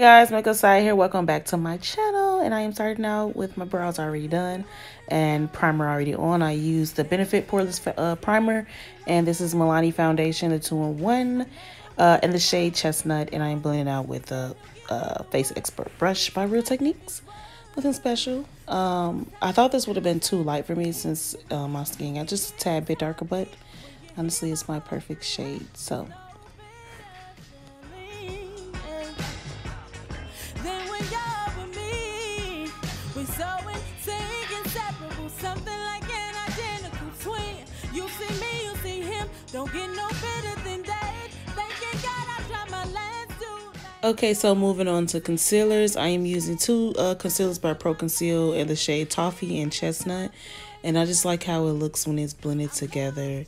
Hey guys, Makeup Sy here. Welcome back to my channel. And I am starting out with my brows already done and primer already on. I use the Benefit Poreless uh, Primer. And this is Milani Foundation, the 2-in-1 uh, in the shade Chestnut. And I am blending out with the uh, Face Expert Brush by Real Techniques. Nothing special. Um, I thought this would have been too light for me since uh, my skin got just a tad bit darker. But honestly, it's my perfect shade. So Okay, so moving on to concealers. I am using two uh, concealers by Pro Conceal in the shade Toffee and Chestnut. And I just like how it looks when it's blended together.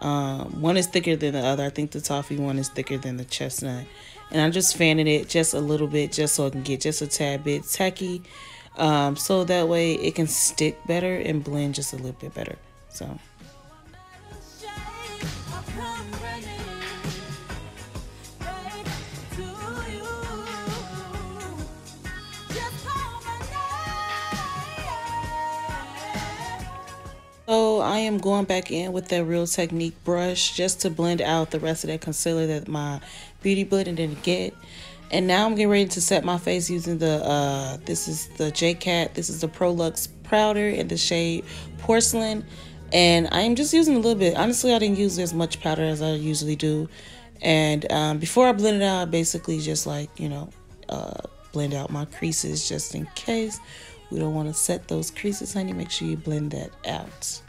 Um, one is thicker than the other. I think the Toffee one is thicker than the Chestnut. And I'm just fanning it just a little bit just so I can get just a tad bit tacky. Um, so that way it can stick better and blend just a little bit better. So... I am going back in with that Real Technique brush just to blend out the rest of that concealer that my Beauty Blender didn't get. And now I'm getting ready to set my face using the, uh, this is the J-Cat, this is the Prolux Powder in the shade Porcelain. And I am just using a little bit. Honestly, I didn't use as much powder as I usually do. And um, before I blend it out, I basically just like, you know, uh, blend out my creases just in case. We don't want to set those creases, honey. Make sure you blend that out.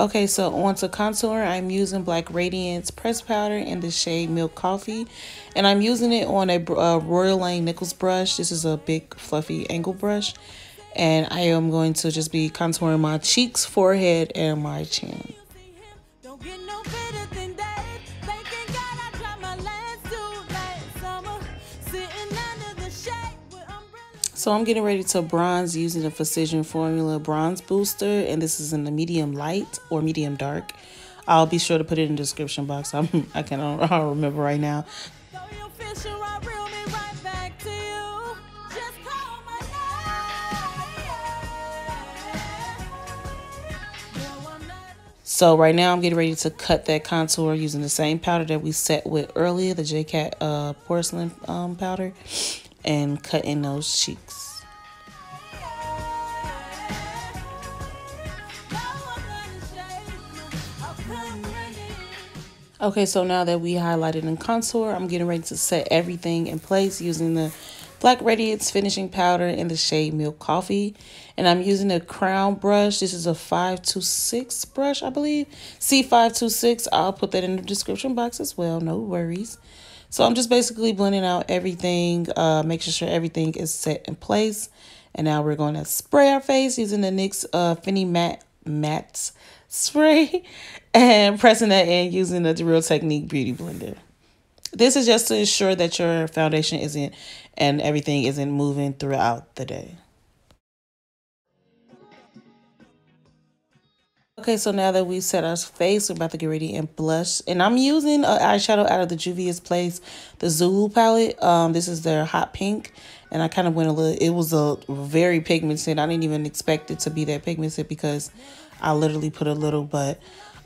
Okay, so on to contour, I'm using Black Radiance Press Powder in the shade Milk Coffee. And I'm using it on a uh, Royal Langnickels brush. This is a big fluffy angle brush. And I am going to just be contouring my cheeks, forehead, and my chin. So I'm getting ready to bronze using the Physician Formula Bronze Booster. And this is in the medium light or medium dark. I'll be sure to put it in the description box. I'm, I can't I don't remember right now. So right now I'm getting ready to cut that contour using the same powder that we set with earlier, the J-Cat uh, porcelain um, powder and cutting those cheeks. Okay, so now that we highlighted and contour, I'm getting ready to set everything in place using the Black Radiance Finishing Powder in the shade Milk Coffee. And I'm using a crown brush. This is a 526 brush, I believe. C526. I'll put that in the description box as well. No worries. So I'm just basically blending out everything, uh, making sure everything is set in place. And now we're going to spray our face using the NYX uh, Finny Matte Matte Spray and pressing that in using the Real Technique Beauty Blender. This is just to ensure that your foundation isn't and everything isn't moving throughout the day. Okay, so now that we set our face, we're about to get ready and blush. And I'm using an eyeshadow out of the Juvia's Place, the Zulu palette. Um, This is their hot pink. And I kind of went a little, it was a very pigmented. I didn't even expect it to be that pigmented because I literally put a little, but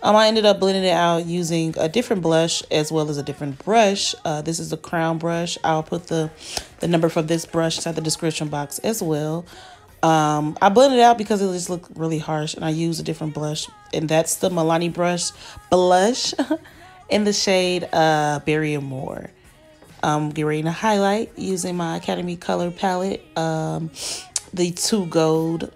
um, I ended up blending it out using a different blush as well as a different brush. Uh, this is a crown brush. I'll put the, the number for this brush inside the description box as well. Um, I blended it out because it just looked really harsh and I used a different blush. And that's the Milani brush blush in the shade uh, Berry Amore. I'm getting ready to highlight using my Academy Color palette, um, the 2 Gold.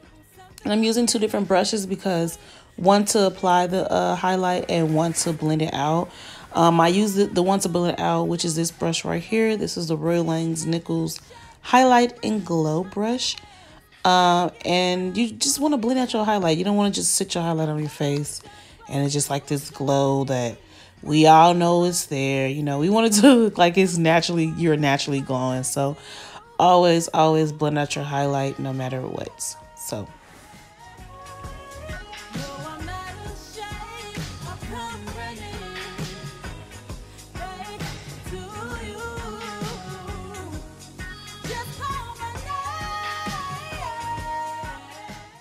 And I'm using two different brushes because one to apply the uh, highlight and one to blend it out. Um, I use the, the one to blend it out, which is this brush right here. This is the Royal Langnickels Highlight and Glow brush. Um, and you just want to blend out your highlight. You don't want to just sit your highlight on your face and it's just like this glow that we all know is there. You know, we want it to look like it's naturally, you're naturally glowing. So always, always blend out your highlight no matter what. So.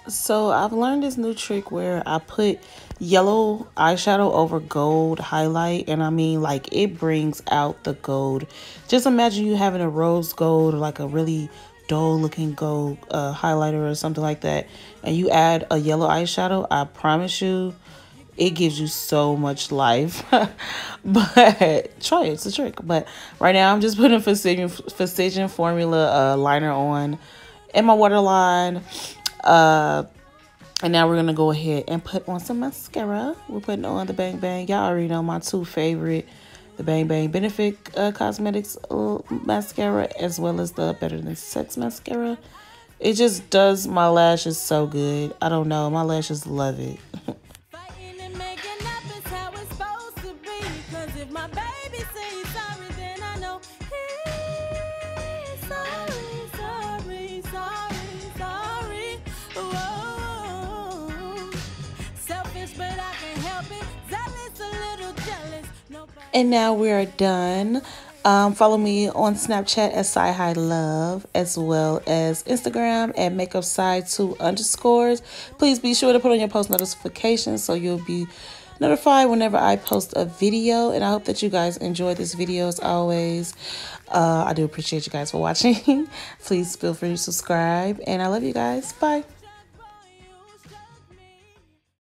So I've learned this new trick where I put yellow eyeshadow over gold highlight and I mean like it brings out the gold. Just imagine you having a rose gold or like a really dull looking gold uh, highlighter or something like that and you add a yellow eyeshadow, I promise you it gives you so much life. but try it, it's a trick. But right now I'm just putting Precision, Precision Formula uh, liner on in my waterline uh, and now we're going to go ahead and put on some mascara. We're putting on the Bang Bang. Y'all already know my two favorite. The Bang Bang Benefit uh, Cosmetics uh, mascara as well as the Better Than Sex mascara. It just does my lashes so good. I don't know. My lashes love it. And now we are done. Um, follow me on Snapchat at Sci Love, as well as Instagram at Makeup Sy Two underscores. Please be sure to put on your post notifications so you'll be notified whenever I post a video. And I hope that you guys enjoy this video as always. Uh, I do appreciate you guys for watching. Please feel free to subscribe, and I love you guys. Bye.